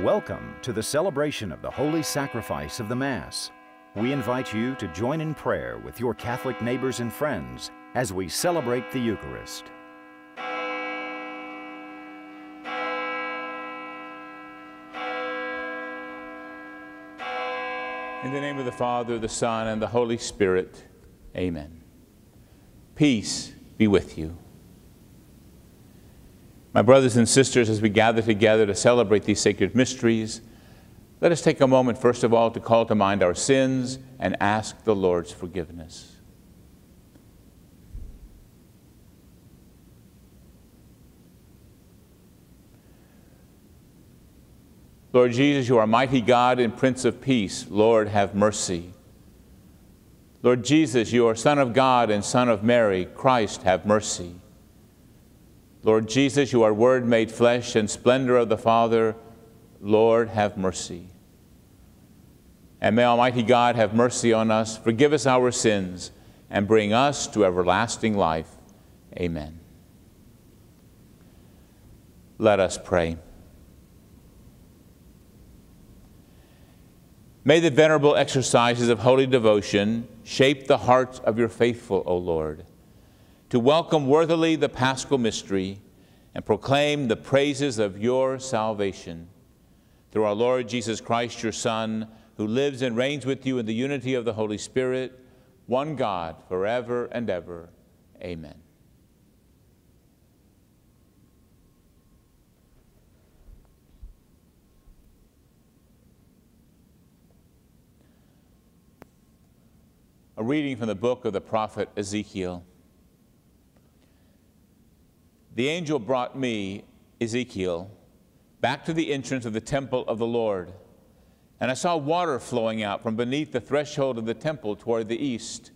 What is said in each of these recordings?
Welcome to the celebration of the Holy Sacrifice of the Mass. We invite you to join in prayer with your Catholic neighbors and friends as we celebrate the Eucharist. In the name of the Father, the Son, and the Holy Spirit, amen. Peace be with you. My brothers and sisters, as we gather together to celebrate these sacred mysteries, let us take a moment, first of all, to call to mind our sins and ask the Lord's forgiveness. Lord Jesus, you are mighty God and Prince of Peace. Lord, have mercy. Lord Jesus, you are Son of God and Son of Mary. Christ, have mercy. Lord Jesus, you are Word made flesh and splendor of the Father. Lord, have mercy. And may Almighty God have mercy on us, forgive us our sins, and bring us to everlasting life. Amen. Let us pray. May the venerable exercises of holy devotion shape the hearts of your faithful, O Lord, to welcome worthily the paschal mystery and proclaim the praises of your salvation. Through our Lord Jesus Christ, your Son, who lives and reigns with you in the unity of the Holy Spirit, one God, forever and ever. Amen. A reading from the book of the prophet Ezekiel. The angel brought me, Ezekiel, back to the entrance of the temple of the Lord, and I saw water flowing out from beneath the threshold of the temple toward the east.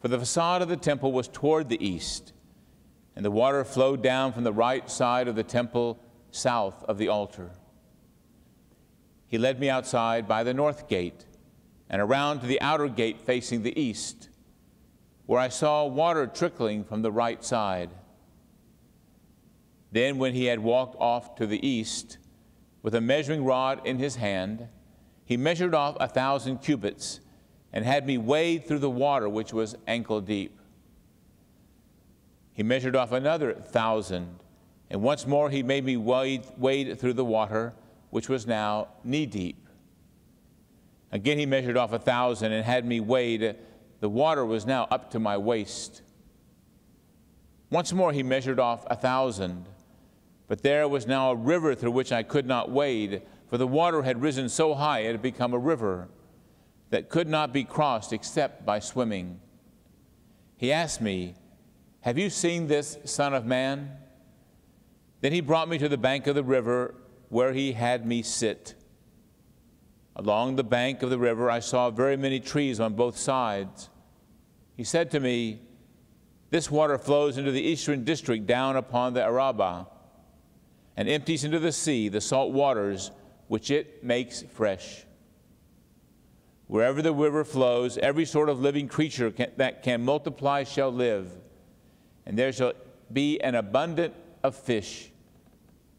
For the facade of the temple was toward the east, and the water flowed down from the right side of the temple south of the altar. He led me outside by the north gate and around to the outer gate facing the east, where I saw water trickling from the right side. Then, when he had walked off to the east, with a measuring rod in his hand, he measured off a thousand cubits and had me wade through the water, which was ankle deep. He measured off another thousand, and once more he made me wade, wade through the water, which was now knee deep. Again, he measured off a thousand and had me wade. The water was now up to my waist. Once more, he measured off a thousand. But there was now a river through which I could not wade, for the water had risen so high it had become a river that could not be crossed except by swimming. He asked me, Have you seen this, Son of Man? Then he brought me to the bank of the river where he had me sit. Along the bank of the river, I saw very many trees on both sides. He said to me, This water flows into the eastern district down upon the Arabah and empties into the sea the salt waters which it makes fresh. Wherever the river flows, every sort of living creature can, that can multiply shall live, and there shall be an abundance of fish.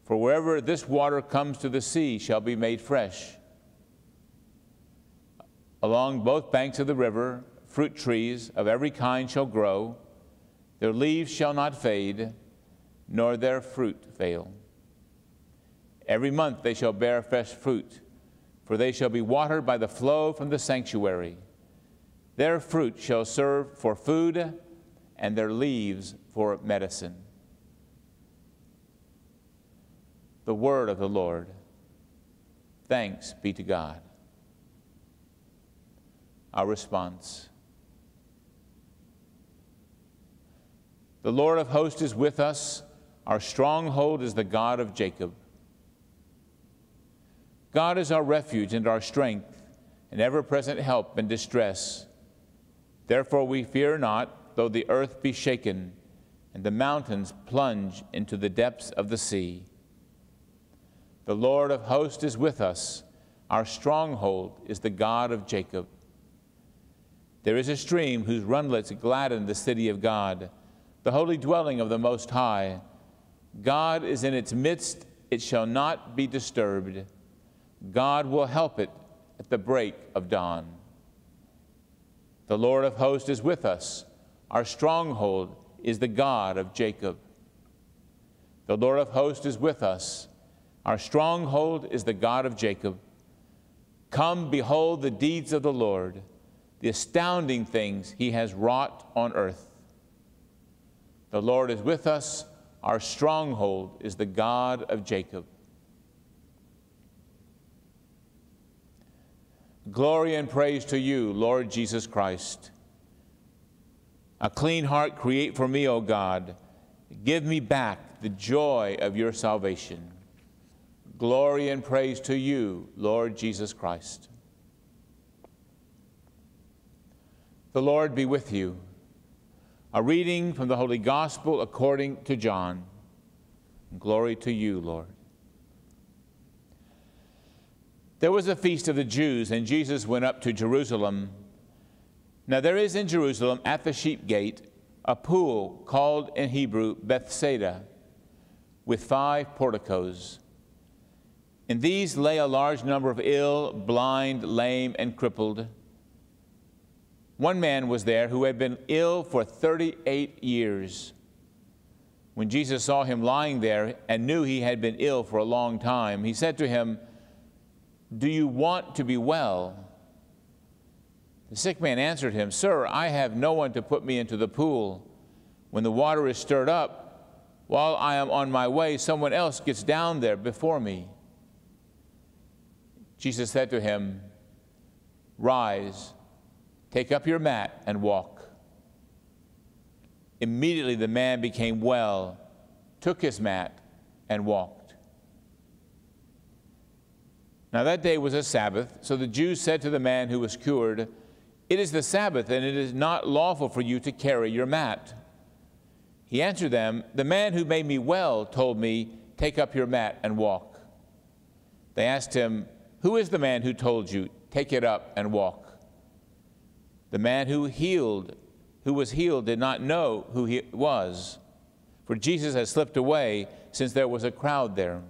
For wherever this water comes to the sea shall be made fresh. Along both banks of the river, fruit trees of every kind shall grow. Their leaves shall not fade, nor their fruit fail. Every month they shall bear fresh fruit, for they shall be watered by the flow from the sanctuary. Their fruit shall serve for food, and their leaves for medicine. The word of the Lord. Thanks be to God our response. The Lord of hosts is with us. Our stronghold is the God of Jacob. God is our refuge and our strength, an ever present help in distress. Therefore we fear not, though the earth be shaken, and the mountains plunge into the depths of the sea. The Lord of hosts is with us. Our stronghold is the God of Jacob. There is a stream whose runlets gladden the city of God, the holy dwelling of the Most High. God is in its midst it shall not be disturbed. God will help it at the break of dawn. The Lord of hosts is with us. Our stronghold is the God of Jacob. The Lord of hosts is with us. Our stronghold is the God of Jacob. Come, behold the deeds of the Lord, the astounding things he has wrought on earth. The Lord is with us. Our stronghold is the God of Jacob. Glory and praise to you, Lord Jesus Christ. A clean heart create for me, O God. Give me back the joy of your salvation. Glory and praise to you, Lord Jesus Christ. The Lord be with you. A reading from the Holy Gospel according to John. Glory to you, Lord. There was a feast of the Jews, and Jesus went up to Jerusalem. Now, there is in Jerusalem at the sheep gate a pool called in Hebrew Bethsaida, with five porticos. In these lay a large number of ill, blind, lame, and crippled. One man was there who had been ill for 38 years. When Jesus saw him lying there and knew he had been ill for a long time, he said to him, Do you want to be well? The sick man answered him, Sir, I have no one to put me into the pool. When the water is stirred up, while I am on my way, someone else gets down there before me. Jesus said to him, Rise Take up your mat and walk. Immediately the man became well, took his mat, and walked. Now that day was a Sabbath, so the Jews said to the man who was cured, It is the Sabbath, and it is not lawful for you to carry your mat. He answered them, The man who made me well told me, Take up your mat and walk. They asked him, Who is the man who told you, Take it up and walk? The man who healed, who was healed, did not know who he was, for Jesus had slipped away since there was a crowd there.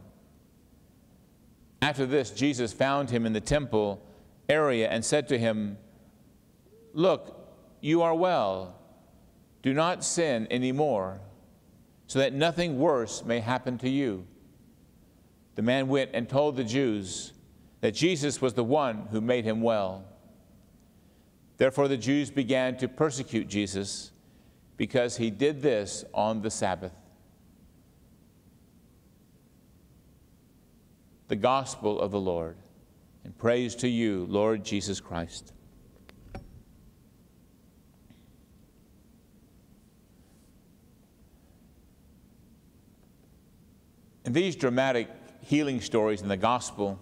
After this, Jesus found him in the temple area and said to him, Look, you are well. Do not sin anymore, so that nothing worse may happen to you. The man went and told the Jews that Jesus was the one who made him well. Therefore, the Jews began to persecute Jesus because he did this on the Sabbath. The gospel of the Lord. And praise to you, Lord Jesus Christ. In these dramatic healing stories in the gospel,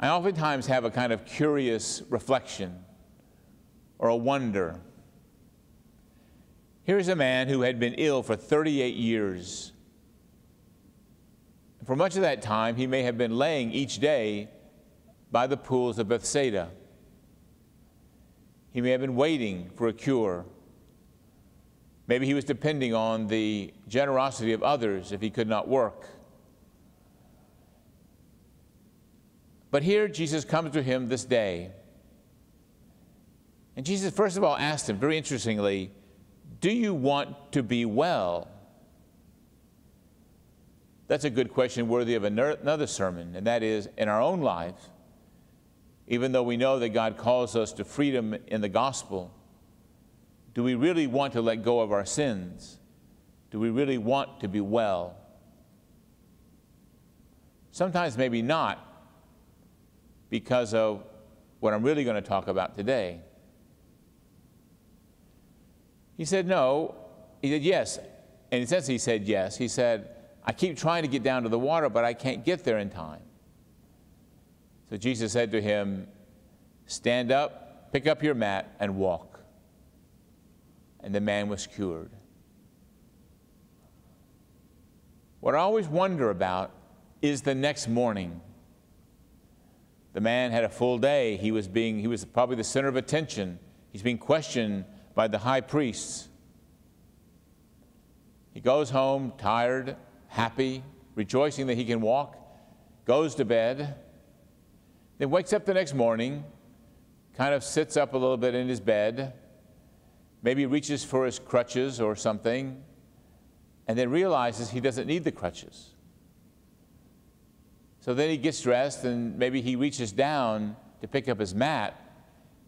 I oftentimes have a kind of curious reflection or a wonder. Here's a man who had been ill for 38 years. For much of that time, he may have been laying each day by the pools of Bethsaida. He may have been waiting for a cure. Maybe he was depending on the generosity of others if he could not work. But here Jesus comes to him this day. And Jesus, first of all, asked him, very interestingly, Do you want to be well? That's a good question worthy of another sermon, and that is in our own lives, even though we know that God calls us to freedom in the gospel, do we really want to let go of our sins? Do we really want to be well? Sometimes, maybe not, because of what I'm really going to talk about today. He said, No. He said, Yes. And in a sense, he said yes. He said, I keep trying to get down to the water, but I can't get there in time. So Jesus said to him, Stand up, pick up your mat, and walk. And the man was cured. What I always wonder about is the next morning. The man had a full day. He was, being, he was probably the center of attention. He's being questioned by the high priests. He goes home tired, happy, rejoicing that he can walk, goes to bed, then wakes up the next morning, kind of sits up a little bit in his bed, maybe reaches for his crutches or something, and then realizes he doesn't need the crutches. So then he gets dressed and maybe he reaches down to pick up his mat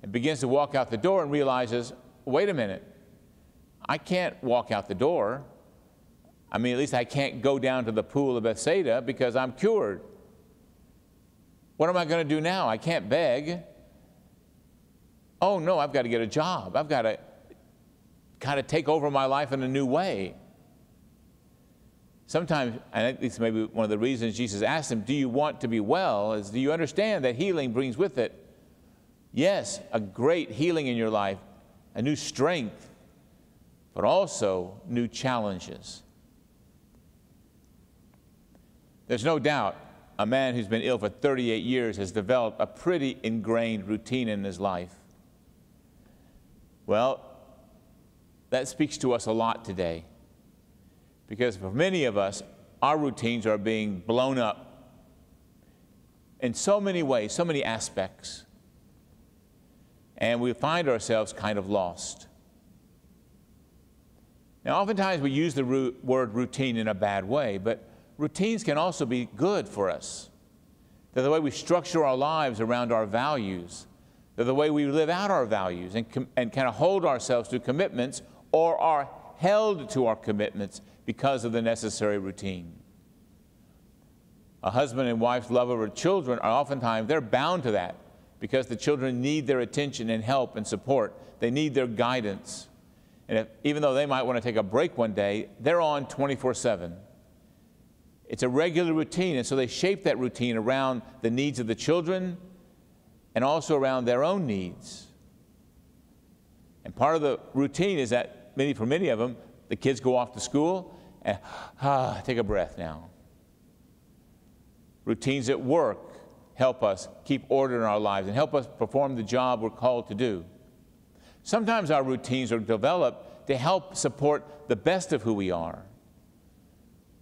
and begins to walk out the door and realizes, wait a minute, I can't walk out the door. I mean, at least I can't go down to the pool of Bethsaida because I'm cured. What am I going to do now? I can't beg. Oh no, I've got to get a job. I've got to kind of take over my life in a new way. Sometimes, and this may be one of the reasons Jesus asked him, Do you want to be well? is do you understand that healing brings with it, yes, a great healing in your life, a new strength, but also new challenges. There's no doubt a man who's been ill for 38 years has developed a pretty ingrained routine in his life. Well, that speaks to us a lot today because for many of us, our routines are being blown up in so many ways, so many aspects, and we find ourselves kind of lost. Now, oftentimes we use the word routine in a bad way, but routines can also be good for us. They're the way we structure our lives around our values. They're the way we live out our values and, and kind of hold ourselves to commitments or are held to our commitments because of the necessary routine. A husband and wife's love their children are oftentimes, they're bound to that because the children need their attention and help and support. They need their guidance. And if, even though they might want to take a break one day, they're on 24 7. It's a regular routine, and so they shape that routine around the needs of the children and also around their own needs. And part of the routine is that many, for many of them, the kids go off to school and ah, take a breath now. Routines at work help us keep order in our lives and help us perform the job we're called to do. Sometimes our routines are developed to help support the best of who we are.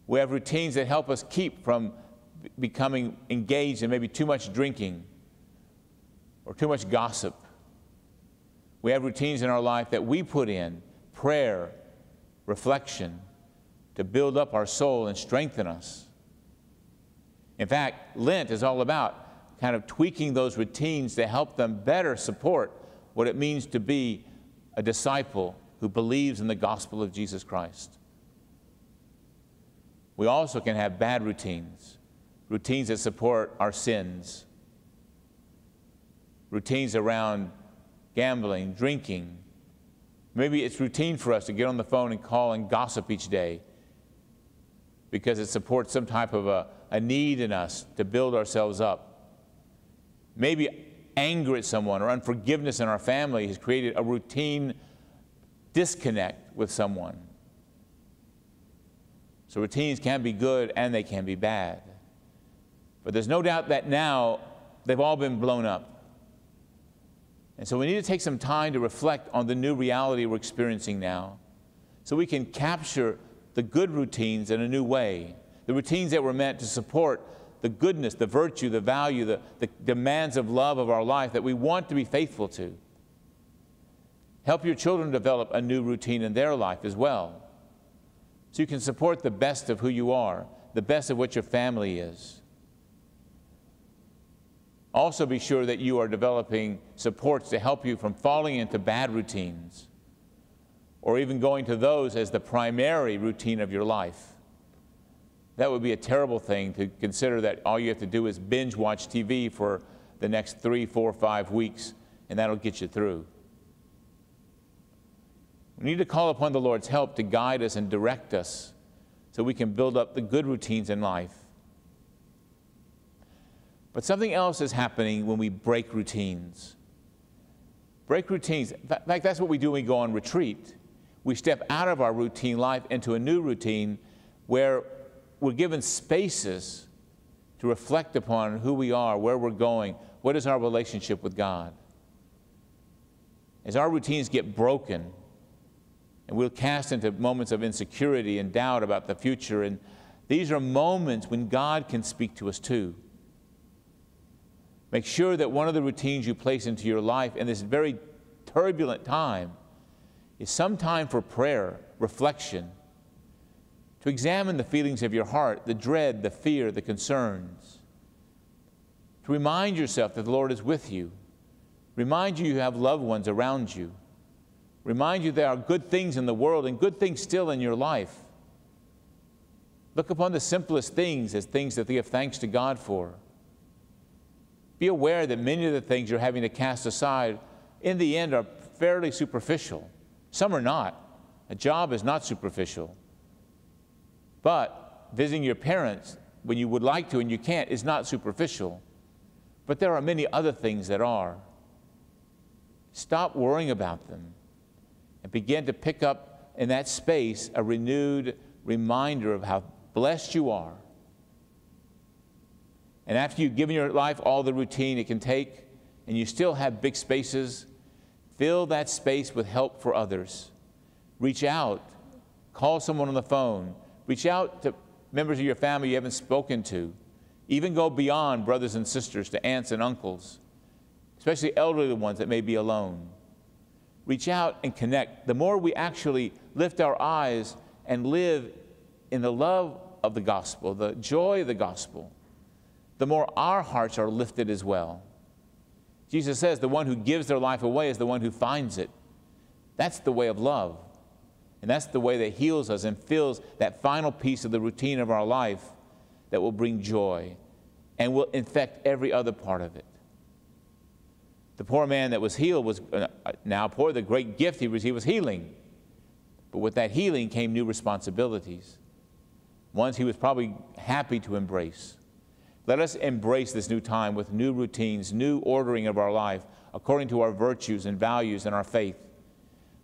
We have routines that help us keep from becoming engaged in maybe too much drinking or too much gossip. We have routines in our life that we put in prayer, reflection, to build up our soul and strengthen us. In fact, Lent is all about kind of tweaking those routines to help them better support what it means to be a disciple who believes in the gospel of Jesus Christ. We also can have bad routines, routines that support our sins, routines around gambling, drinking. Maybe it's routine for us to get on the phone and call and gossip each day because it supports some type of a, a need in us to build ourselves up. Maybe anger at someone or unforgiveness in our family has created a routine disconnect with someone. So routines can be good and they can be bad. But there's no doubt that now they've all been blown up. And so we need to take some time to reflect on the new reality we're experiencing now so we can capture the good routines in a new way. The routines that were meant to support the goodness, the virtue, the value, the, the demands of love of our life that we want to be faithful to. Help your children develop a new routine in their life as well. So you can support the best of who you are, the best of what your family is. Also, be sure that you are developing supports to help you from falling into bad routines or even going to those as the primary routine of your life. That would be a terrible thing to consider that all you have to do is binge watch TV for the next three, four, five weeks, and that'll get you through. We need to call upon the Lord's help to guide us and direct us so we can build up the good routines in life. But something else is happening when we break routines. Break routines. In fact, that's what we do when we go on retreat. We step out of our routine life into a new routine where we're given spaces to reflect upon who we are, where we're going, what is our relationship with God. As our routines get broken, and we'll cast into moments of insecurity and doubt about the future, and These are moments when God can speak to us too. Make sure that one of the routines you place into your life in this very turbulent time is some time for prayer, reflection, to examine the feelings of your heart, the dread, the fear, the concerns, to remind yourself that the Lord is with you, remind you you have loved ones around you, remind you there are good things in the world and good things still in your life. Look upon the simplest things as things that give thanks to God for. Be aware that many of the things you're having to cast aside in the end are fairly superficial. Some are not. A job is not superficial. But visiting your parents when you would like to and you can't is not superficial. But there are many other things that are. Stop worrying about them and begin to pick up in that space a renewed reminder of how blessed you are. And after you've given your life all the routine it can take, and you still have big spaces, fill that space with help for others. Reach out, call someone on the phone, reach out to members of your family you haven't spoken to. Even go beyond brothers and sisters to aunts and uncles, especially elderly ones that may be alone. Reach out and connect. The more we actually lift our eyes and live in the love of the gospel, the joy of the gospel, the more our hearts are lifted as well. Jesus says the one who gives their life away is the one who finds it. That's the way of love. And that's the way that heals us and fills that final piece of the routine of our life that will bring joy and will infect every other part of it. The poor man that was healed was uh, now poor. The great gift he received was healing. But with that healing came new responsibilities, ones he was probably happy to embrace. Let us embrace this new time with new routines, new ordering of our life according to our virtues and values and our faith.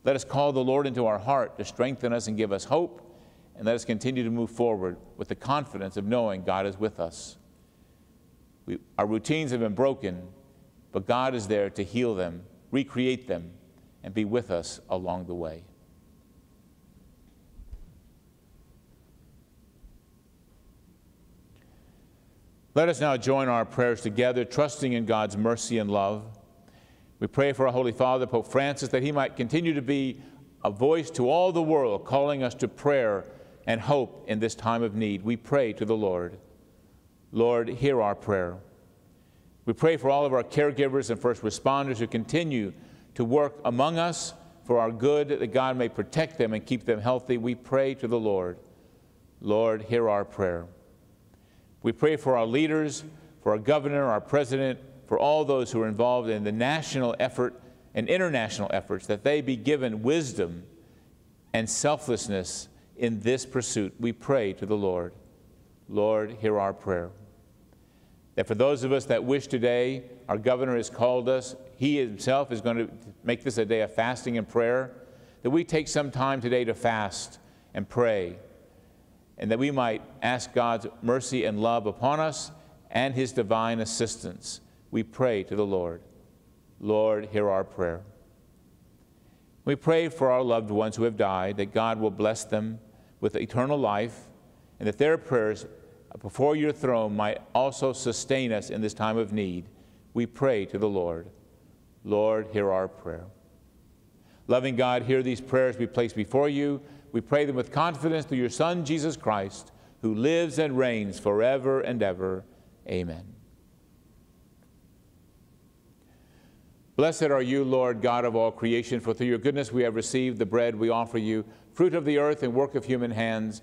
Let us call the Lord into our heart to strengthen us and give us hope, and let us continue to move forward with the confidence of knowing God is with us. We, our routines have been broken, but God is there to heal them, recreate them, and be with us along the way. Let us now join our prayers together, trusting in God's mercy and love. We pray for our Holy Father, Pope Francis, that he might continue to be a voice to all the world, calling us to prayer and hope in this time of need. We pray to the Lord. Lord, hear our prayer. We pray for all of our caregivers and first responders who continue to work among us for our good, that God may protect them and keep them healthy. We pray to the Lord. Lord, hear our prayer. We pray for our leaders, for our governor, our president, for all those who are involved in the national effort and international efforts, that they be given wisdom and selflessness in this pursuit. We pray to the Lord. Lord, hear our prayer. That for those of us that wish today, our governor has called us, he himself is going to make this a day of fasting and prayer, that we take some time today to fast and pray and that we might ask God's mercy and love upon us and his divine assistance. We pray to the Lord. Lord, hear our prayer. We pray for our loved ones who have died, that God will bless them with eternal life, and that their prayers before your throne might also sustain us in this time of need. We pray to the Lord. Lord, hear our prayer. Loving God, hear these prayers we place before you we pray them with confidence through your Son, Jesus Christ, who lives and reigns forever and ever. Amen. Blessed are you, Lord God of all creation, for through your goodness we have received the bread we offer you, fruit of the earth and work of human hands.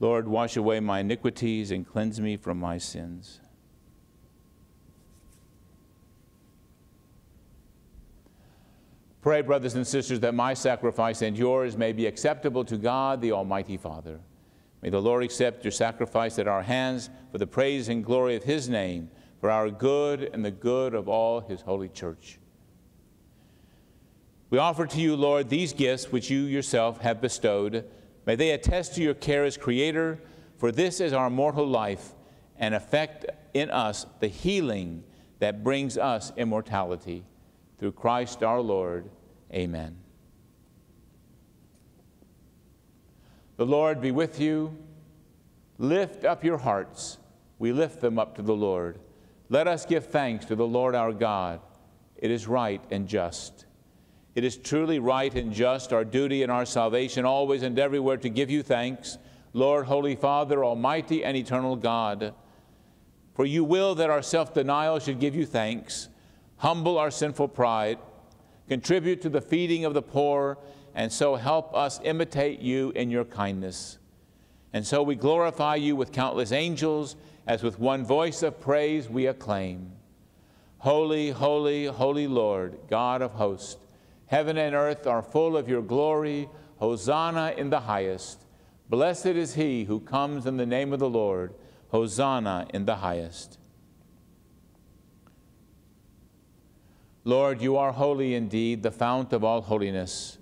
Lord, wash away my iniquities and cleanse me from my sins. Pray, brothers and sisters, that my sacrifice and yours may be acceptable to God, the Almighty Father. May the Lord accept your sacrifice at our hands for the praise and glory of his name, for our good and the good of all his holy church. We offer to you, Lord, these gifts which you yourself have bestowed. May they attest to your care as Creator, for this is our mortal life, and effect in us the healing that brings us immortality. Through Christ our Lord. Amen. The Lord be with you. Lift up your hearts. We lift them up to the Lord. Let us give thanks to the Lord our God. It is right and just. It is truly right and just, our duty and our salvation, always and everywhere to give you thanks, Lord, Holy Father, Almighty and eternal God. For you will that our self denial should give you thanks, humble our sinful pride, contribute to the feeding of the poor, and so help us imitate you in your kindness. And so we glorify you with countless angels, as with one voice of praise we acclaim Holy, holy, holy Lord, God of hosts, heaven and earth are full of your glory. Hosanna in the highest. Blessed is he who comes in the name of the Lord. Hosanna in the highest. Lord, you are holy indeed, the fount of all holiness.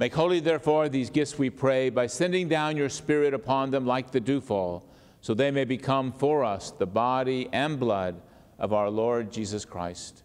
Make holy, therefore, these gifts, we pray, by sending down your Spirit upon them like the dewfall, so they may become for us the body and blood of our Lord Jesus Christ.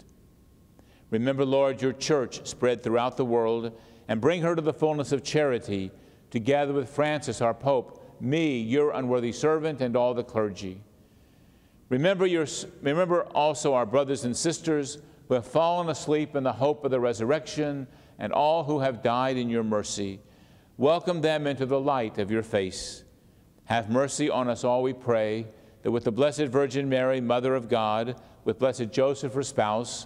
Remember, Lord, your church spread throughout the world and bring her to the fullness of charity, together with Francis, our Pope, me, your unworthy servant, and all the clergy. Remember, your, remember also our brothers and sisters who have fallen asleep in the hope of the resurrection, and all who have died in your mercy. Welcome them into the light of your face. Have mercy on us all, we pray, that with the Blessed Virgin Mary, Mother of God, with blessed Joseph, her spouse,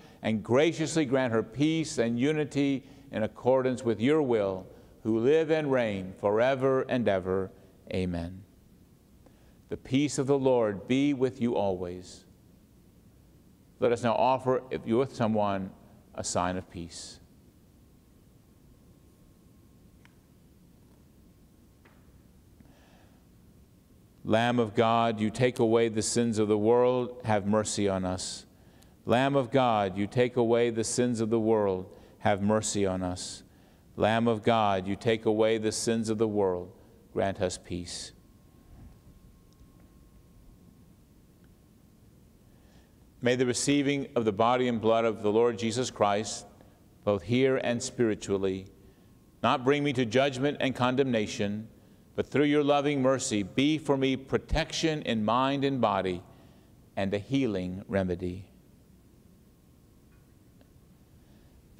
and graciously grant her peace and unity in accordance with your will, who live and reign forever and ever. Amen. The peace of the Lord be with you always. Let us now offer, if you're with someone, a sign of peace. Lamb of God, you take away the sins of the world, have mercy on us. Lamb of God, you take away the sins of the world, have mercy on us. Lamb of God, you take away the sins of the world, grant us peace. May the receiving of the body and blood of the Lord Jesus Christ, both here and spiritually, not bring me to judgment and condemnation but through your loving mercy, be for me protection in mind and body and a healing remedy.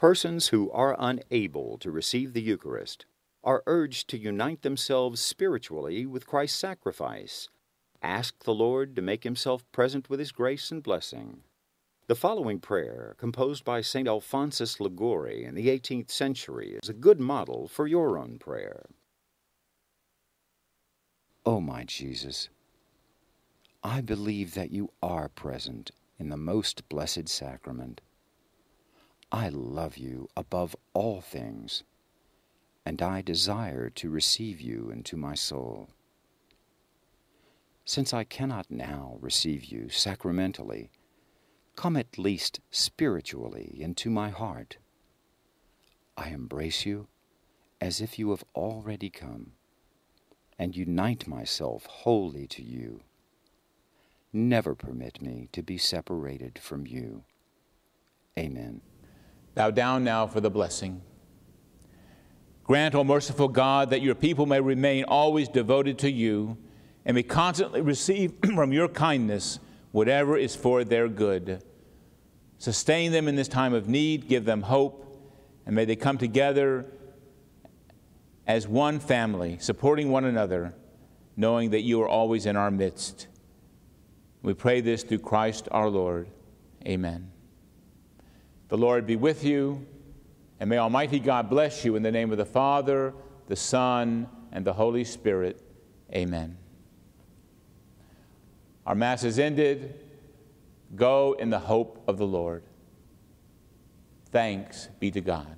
Persons who are unable to receive the Eucharist are urged to unite themselves spiritually with Christ's sacrifice. Ask the Lord to make himself present with his grace and blessing. The following prayer, composed by St. Alphonsus Liguori in the 18th century, is a good model for your own prayer. O oh, my Jesus, I believe that you are present in the most blessed sacrament. I love you above all things, and I desire to receive you into my soul. Since I cannot now receive you sacramentally, come at least spiritually into my heart. I embrace you as if you have already come, and unite myself wholly to you. Never permit me to be separated from you. Amen. Bow down now for the blessing. Grant, O merciful God, that your people may remain always devoted to you and may constantly receive from your kindness whatever is for their good. Sustain them in this time of need, give them hope, and may they come together as one family, supporting one another, knowing that you are always in our midst. We pray this through Christ our Lord. Amen. The Lord be with you, and may Almighty God bless you in the name of the Father, the Son, and the Holy Spirit. Amen. Our Mass is ended. Go in the hope of the Lord. Thanks be to God.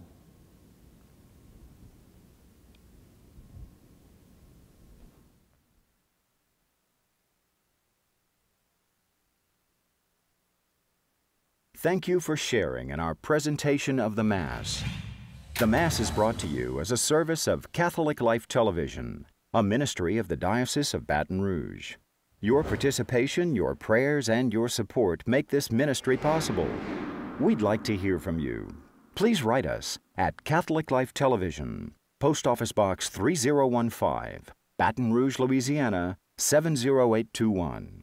Thank you for sharing in our presentation of the Mass. The Mass is brought to you as a service of Catholic Life Television, a ministry of the Diocese of Baton Rouge. Your participation, your prayers, and your support make this ministry possible. We'd like to hear from you. Please write us at Catholic Life Television, Post Office Box 3015, Baton Rouge, Louisiana 70821.